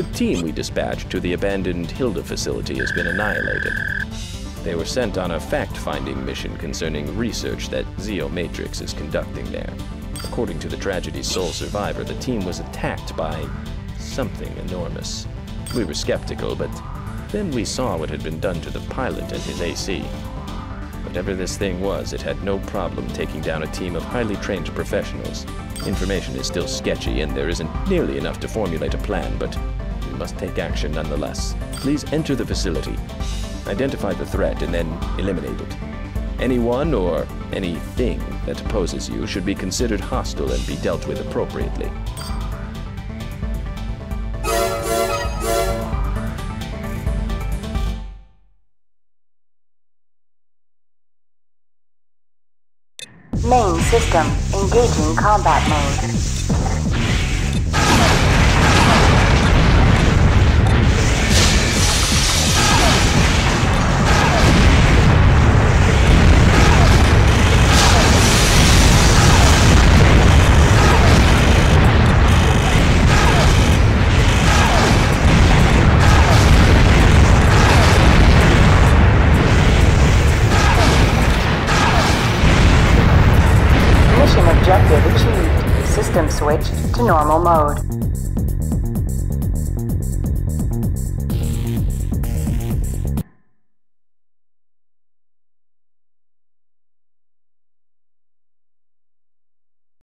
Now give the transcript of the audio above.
The team we dispatched to the abandoned Hilda facility has been annihilated. They were sent on a fact finding mission concerning research that Zio Matrix is conducting there. According to the tragedy's sole survivor, the team was attacked by something enormous. We were skeptical, but then we saw what had been done to the pilot and his AC. Whatever this thing was, it had no problem taking down a team of highly trained professionals. Information is still sketchy, and there isn't nearly enough to formulate a plan, but must take action nonetheless. Please enter the facility, identify the threat, and then eliminate it. Anyone or anything that opposes you should be considered hostile and be dealt with appropriately. Main system engaging combat mode. Mission objective achieved. System switched to normal mode.